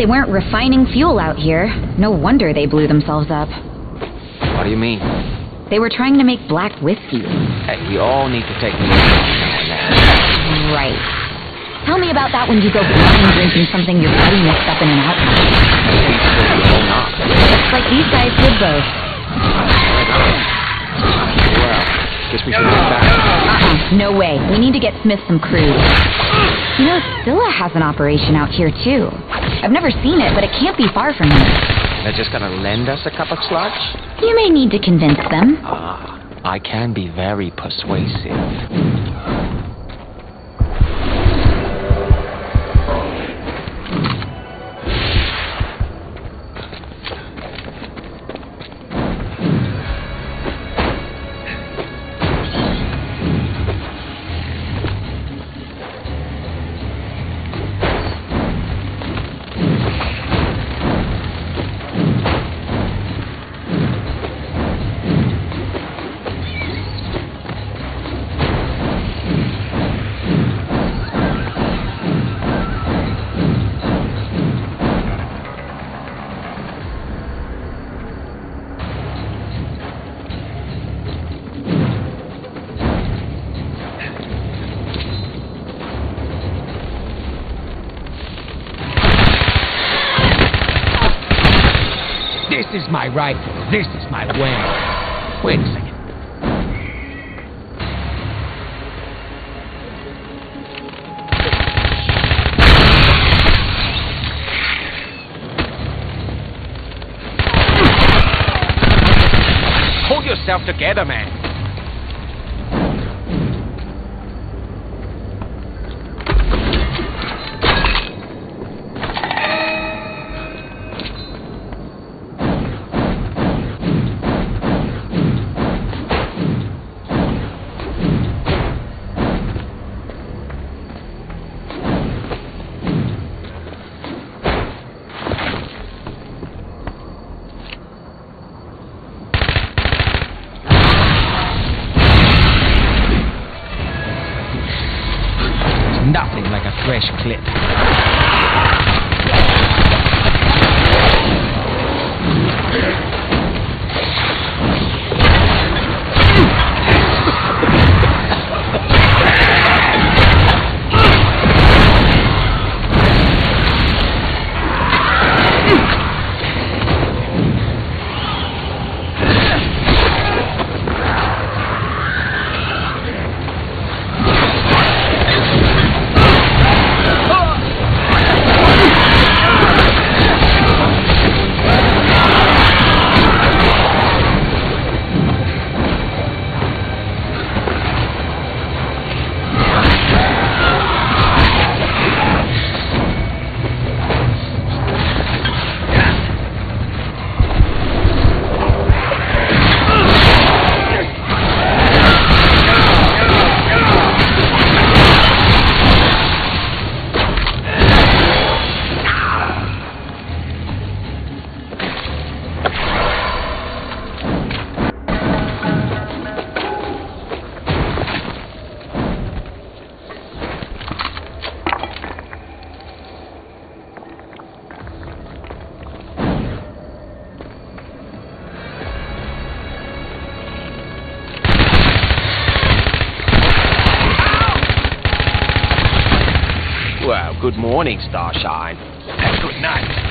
They weren't refining fuel out here. No wonder they blew themselves up. What do you mean? They were trying to make black whiskey. Hey, we all need to take risks now and then. Right. Tell me about that when you go blind drinking something your buddy mixed up in an. Looks like these guys did both. Guess we should back. Uh-uh, no way. We need to get Smith some crude. You know, Zilla has an operation out here, too. I've never seen it, but it can't be far from here. They're just gonna lend us a cup of sludge? You may need to convince them. Ah, I can be very persuasive. My rifle. This is my way. Wait a second. Hold yourself together, man. Fresh clip. Good morning, Starshine. And good night.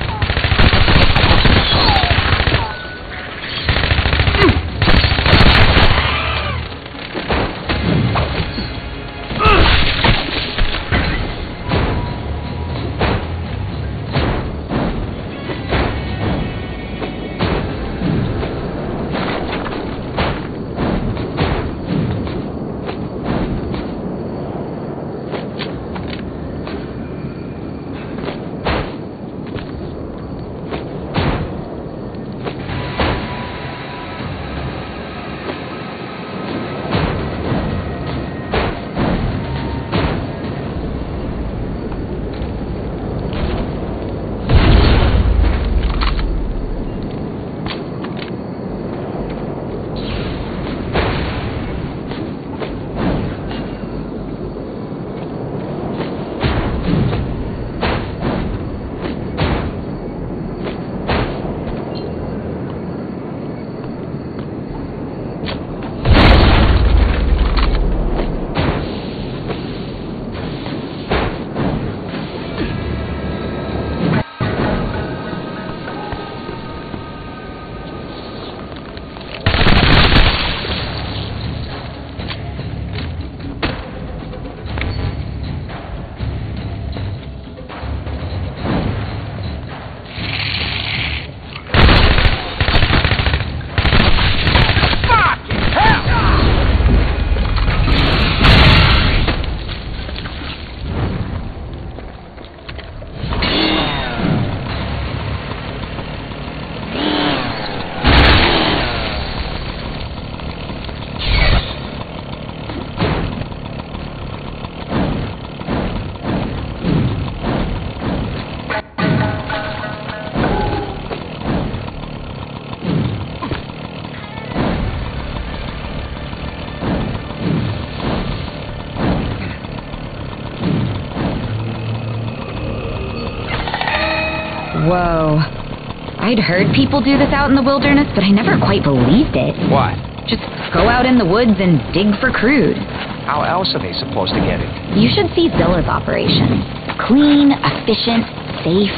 I'd heard people do this out in the wilderness, but I never quite believed it. What? Just go out in the woods and dig for crude. How else are they supposed to get it? You should see Zilla's operation. Clean, efficient, safe.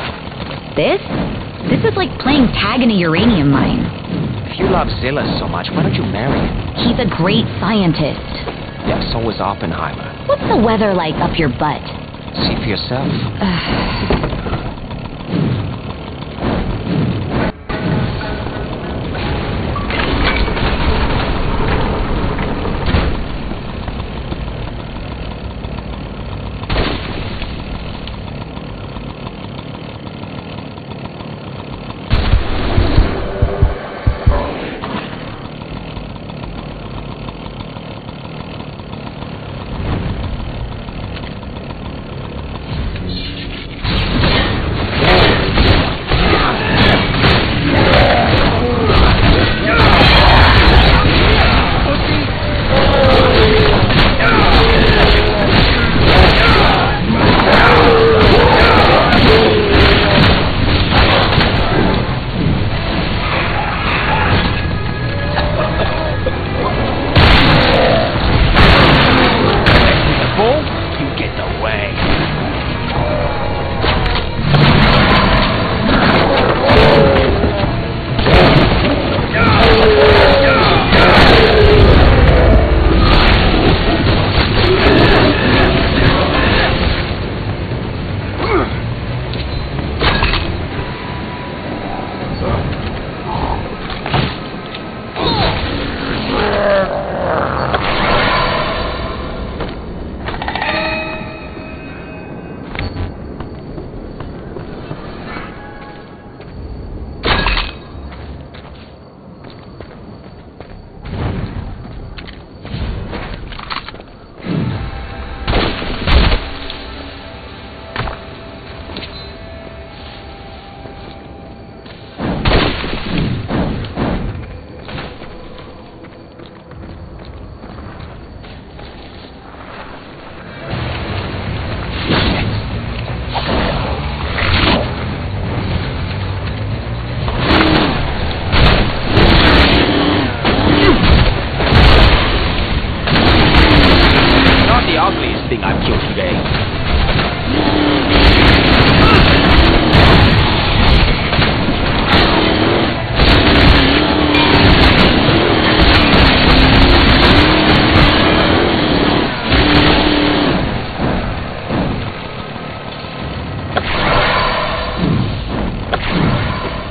This? This is like playing tag in a uranium mine. If you love Zilla so much, why don't you marry him? He's a great scientist. Yeah, so was Oppenheimer. What's the weather like up your butt? See for yourself.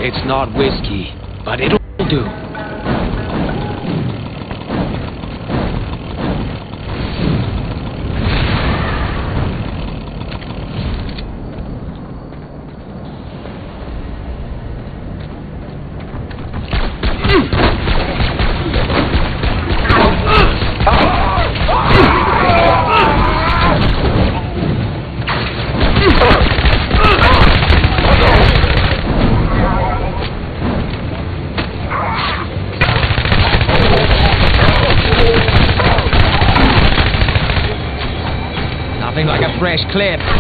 It's not whiskey, but it'll do. Fresh clip.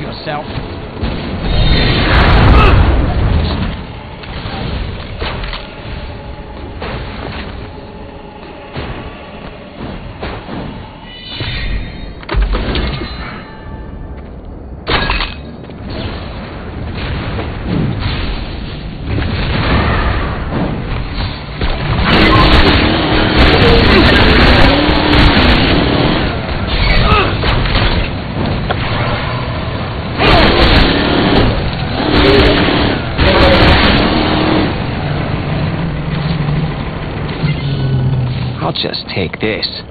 Yourself. Take this.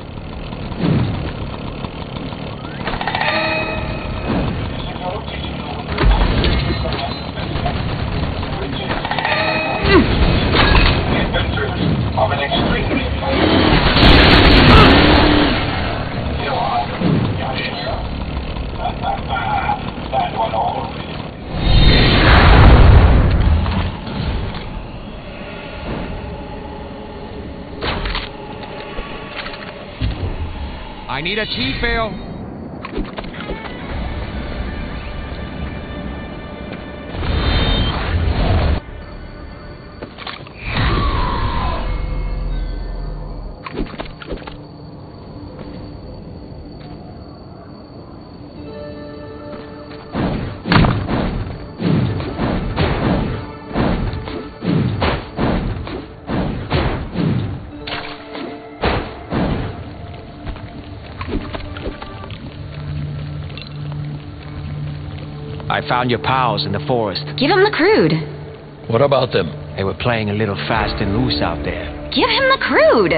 Need I found your pals in the forest. Give him the crude. What about them? They were playing a little fast and loose out there. Give him the crude.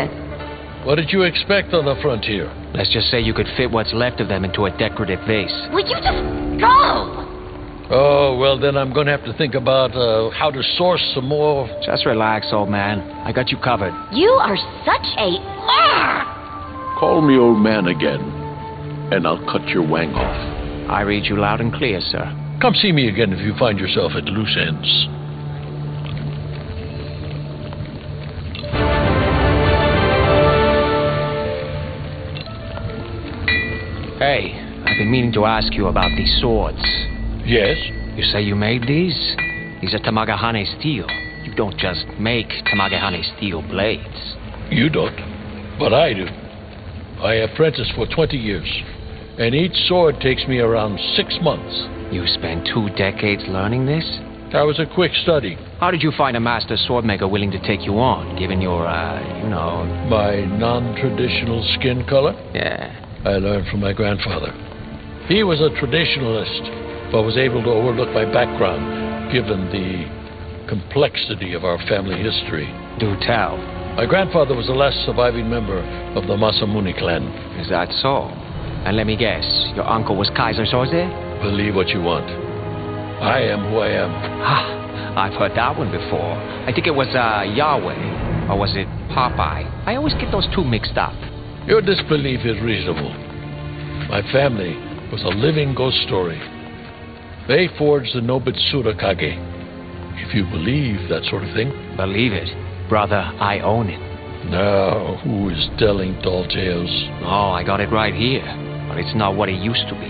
What did you expect on the frontier? Let's just say you could fit what's left of them into a decorative vase. Will you just go? Oh, well, then I'm going to have to think about uh, how to source some more. Just relax, old man. I got you covered. You are such a. Ah! Call me old man again, and I'll cut your wang off. I read you loud and clear, sir. Come see me again if you find yourself at loose ends. Hey, I've been meaning to ask you about these swords. Yes? You say you made these? These are Tamahagane steel. You don't just make Tamahagane steel blades. You don't, but I do. I apprenticed for 20 years, and each sword takes me around six months. You spent two decades learning this? That was a quick study. How did you find a master swordmaker willing to take you on, given your, uh, you know, My non traditional skin color, yeah. I learned from my grandfather. He was a traditionalist, but was able to overlook my background, given the complexity of our family history. Do tell. My grandfather was the last surviving member of the Masamune clan. Is that so? And let me guess, your uncle was Keyser Soze? Believe what you want. I am who I am. Ah, I've heard that one before. I think it was uh, Yahweh. Or was it Popeye? I always get those two mixed up. Your disbelief is reasonable. My family was a living ghost story. They forged the Nobitsura Kage. If you believe that sort of thing. Believe it. Brother, I own it. Now, who is telling tall tales? Oh, I got it right here. It's not what it used to be.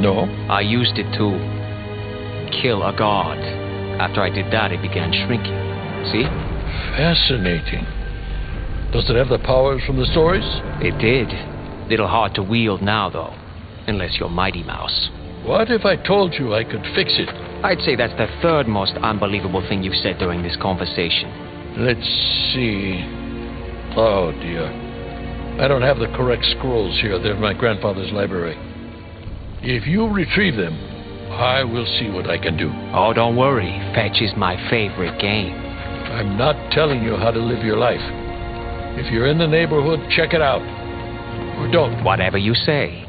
No? I used it to kill a god. After I did that, it began shrinking. See? Fascinating. Does it have the powers from the stories? It did. Little hard to wield now, though. Unless you're Mighty Mouse. What if I told you I could fix it? I'd say that's the third most unbelievable thing you've said during this conversation. Let's see. Oh, dear. I don't have the correct scrolls here. They're in my grandfather's library. If you retrieve them, I will see what I can do. Oh, don't worry. Fetch is my favorite game. I'm not telling you how to live your life. If you're in the neighborhood, check it out. Or don't. Whatever you say.